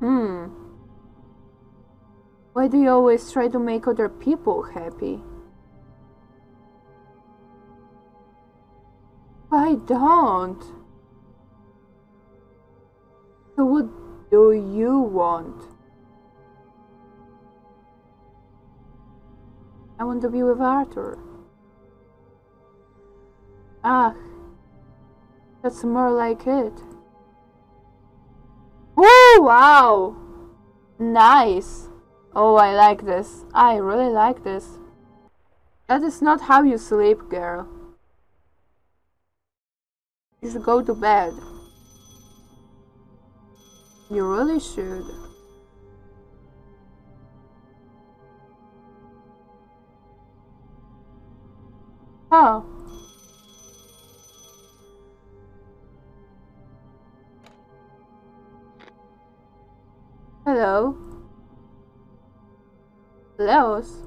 Hmm. Why do you always try to make other people happy? I don't. So what do you want? I want to be with Arthur. Ah, that's more like it. Wow! Nice! Oh, I like this. I really like this. That is not how you sleep, girl. You should go to bed. You really should. Oh. Hello. Leos.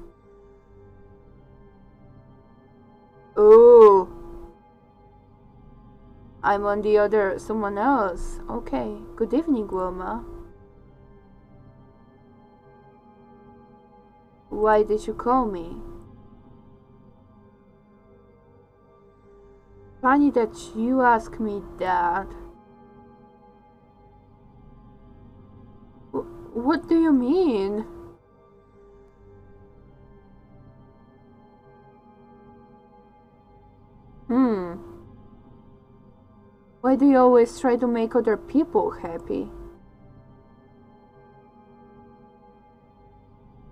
Ooh. I'm on the other someone else. Okay. Good evening, Wilma. Why did you call me? Funny that you ask me that. What do you mean? Hmm. Why do you always try to make other people happy?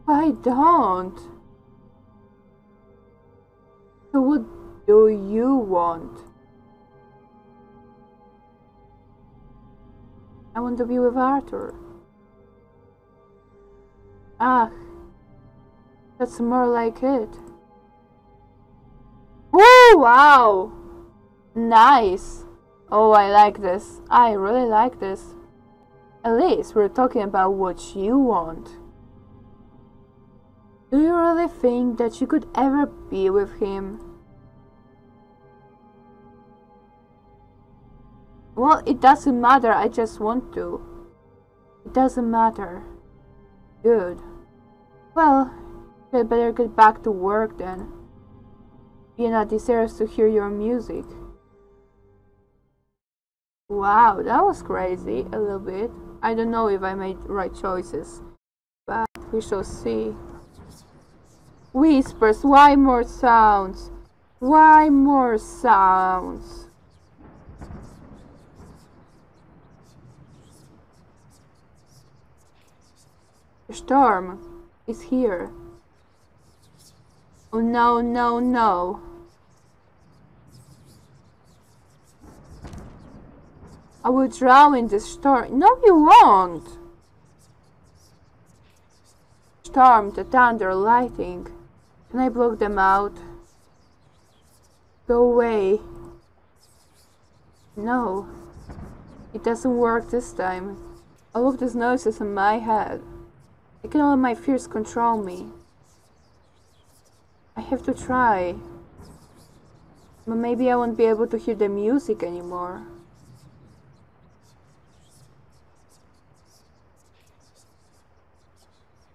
I don't. So what do you want? I want to be with Arthur. Ah, that's more like it. Oh, wow! Nice! Oh, I like this. I really like this. At least we're talking about what you want. Do you really think that you could ever be with him? Well, it doesn't matter, I just want to. It doesn't matter. Good. Well, you better get back to work then. Vienna deserves to hear your music. Wow, that was crazy, a little bit. I don't know if I made right choices, but we shall see. Whispers, why more sounds? Why more sounds? Storm is here. Oh no, no, no. I will drown in the storm. No, you won't. Storm, the thunder, lightning. Can I block them out? Go away. No. It doesn't work this time. All of these noises in my head. I can't let my fears control me. I have to try. But maybe I won't be able to hear the music anymore.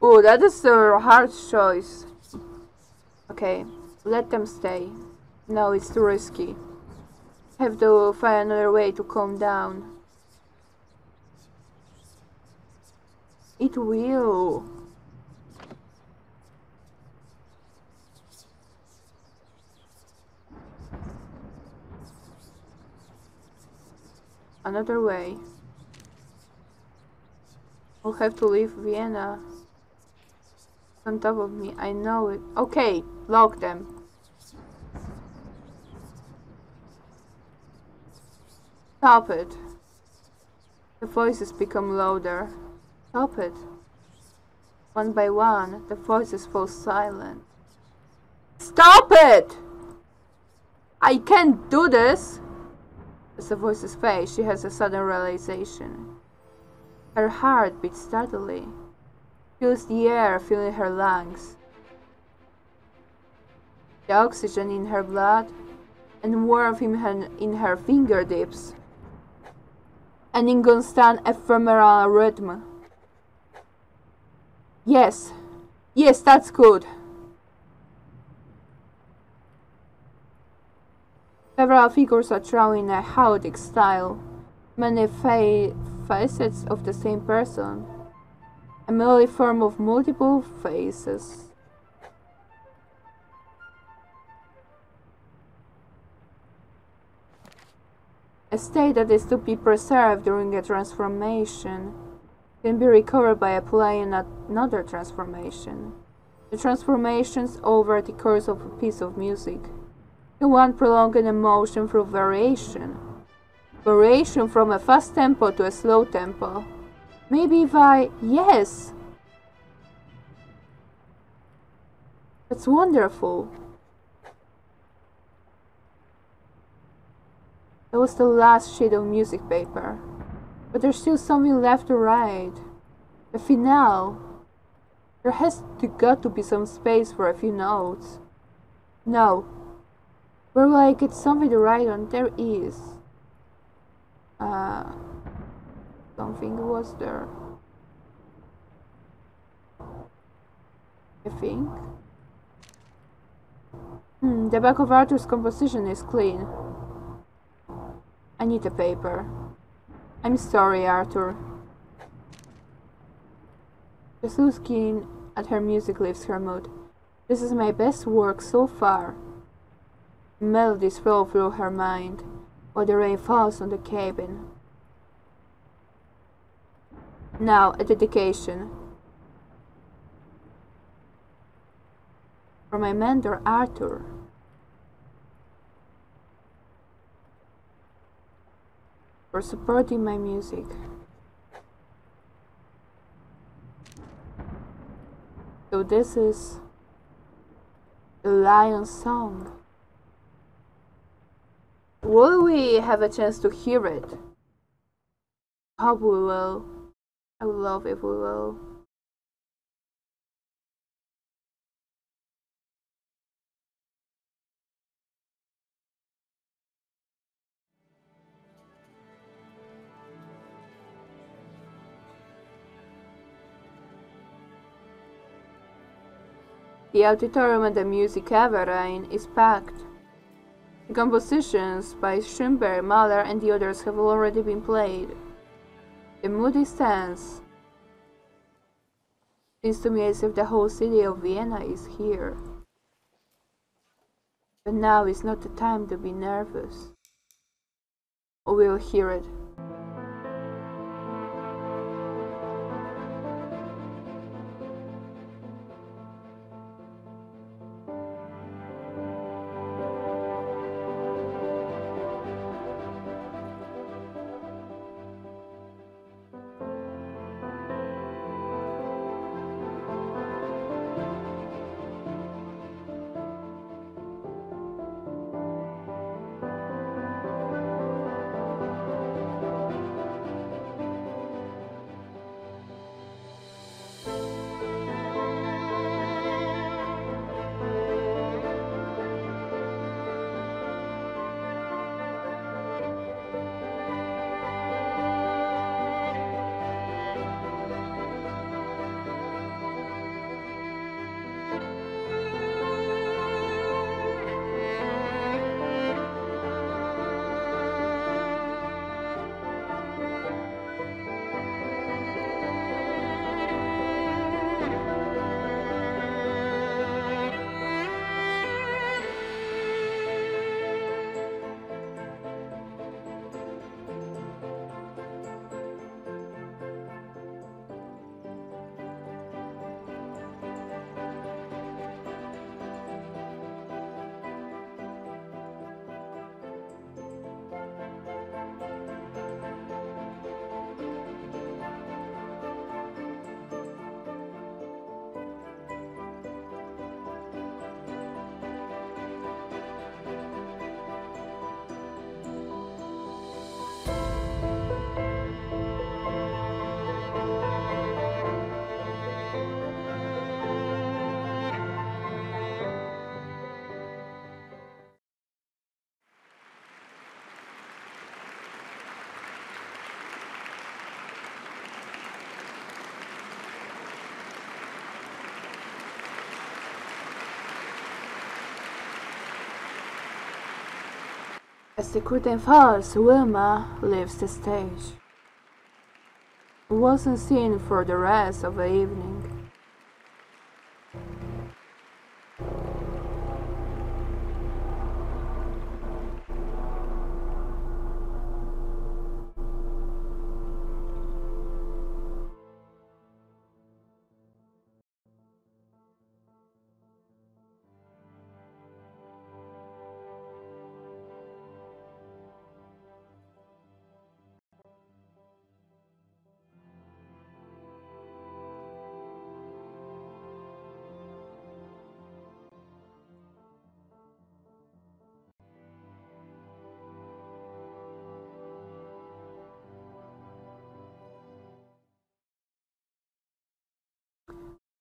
Oh, that is a hard choice. Okay, let them stay. No, it's too risky. I have to find another way to calm down. It will. Another way. We'll have to leave Vienna on top of me. I know it. Okay, lock them. Stop it. The voices become louder. Stop it. One by one, the voices fall silent. Stop it! I can't do this! As the voices fade, she has a sudden realization. Her heart beats steadily feels the air filling her lungs, the oxygen in her blood, and warmth in her, in her fingertips. An inconstant ephemeral rhythm, Yes. Yes, that's good. Several figures are drawn in a chaotic style, many fa facets of the same person, a merely form of multiple faces. A state that is to be preserved during a transformation can be recovered by applying another transformation. The transformations over the course of a piece of music can one prolonging emotion through variation. Variation from a fast tempo to a slow tempo. Maybe I... yes! That's wonderful. That was the last sheet of music paper. But there's still something left to write. The finale. There has to got to be some space for a few notes. No. Where will I get something to write on? There is. Uh, something was there. I think. Hmm, the back of Arthur's composition is clean. I need a paper. I'm sorry, Arthur. Just keen at her music lifts her mood. This is my best work so far. Melodies flow through her mind, while the rain falls on the cabin. Now, a dedication. For my mentor, Arthur. For supporting my music. So this is the Lion Song. Will we have a chance to hear it? Hope we will. I would love if we will. The auditorium at the Musikverein is packed. The compositions by Schoenberg, Mahler and the others have already been played. The moody stands. Seems to me as if the whole city of Vienna is here. But now is not the time to be nervous. We'll hear it. As the curtain falls, Wilma leaves the stage. Wasn't seen for the rest of the evening.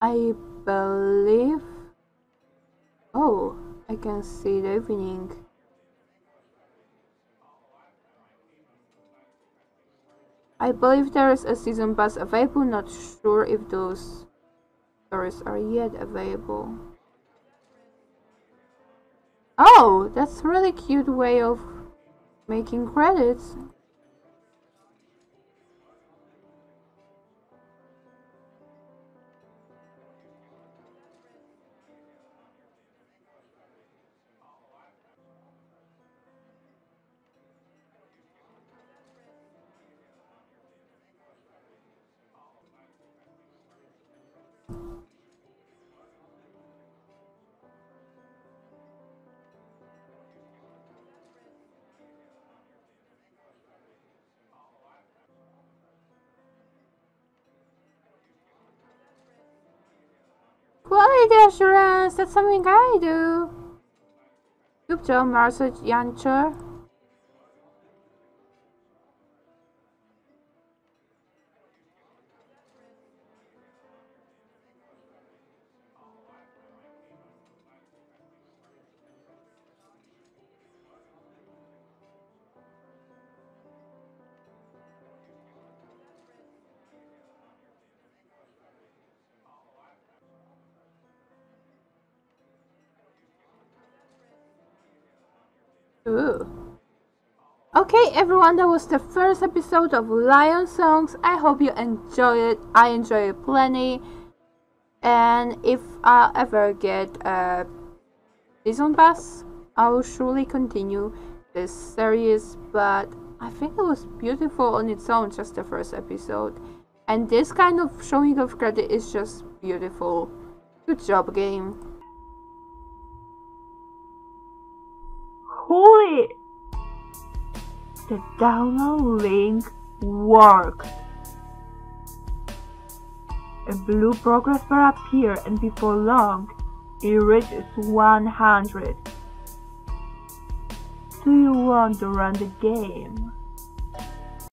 I believe... Oh, I can see the evening. I believe there is a season pass available, not sure if those stories are yet available. Oh, that's a really cute way of making credits. Quality assurance, that's something I do. Good job, Marcel Ooh. Okay, everyone, that was the first episode of Lion's Song. I hope you enjoy it. I enjoy it plenty. And if I ever get a season pass, I will surely continue this series. But I think it was beautiful on its own, just the first episode. And this kind of showing of credit is just beautiful. Good job, game. The download link worked. A blue progress bar appears and before long, it reaches 100. Do you want to run the game?